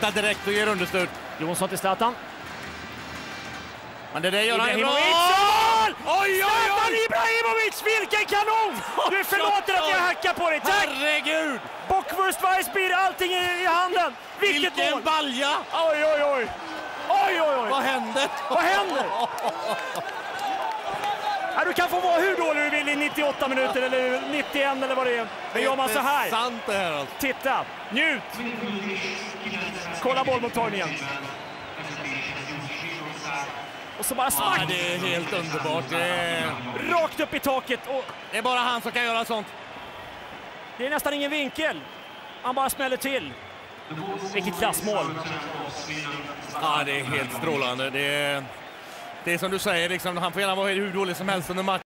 kastar direkt och ger understöd. Jonsson till Zlatan. Men det där gör han bra! Oj, oj, Zlatan! Ibrahimovic, vilken kanon! Du förlåter att jag hackar på dig, tack! Herregud! Bockwurst, Weissbier, allting i, handen. Vilket Vilken mål! balja! Oj, oj, oj! Oj, oj, oj! Vad händer? Vad händer? Ja, du kan få vara hur dålig du vill i 98 minuter eller 91 eller vad det är. Men gör man så här, sant det här alltså. titta, njut! Kolla bollmottagningen. Och så bara Ja, smack! det är helt underbart. Det Rakt upp i taket. Och det är bara han som kan göra sånt. det är nästan ingen vinkel. Han bara smäller till. Vilket klassmål. Ja, det är helt strålande. Det är, det är som du säger, liksom, han får gärna vara hur dålig som helst under matchen.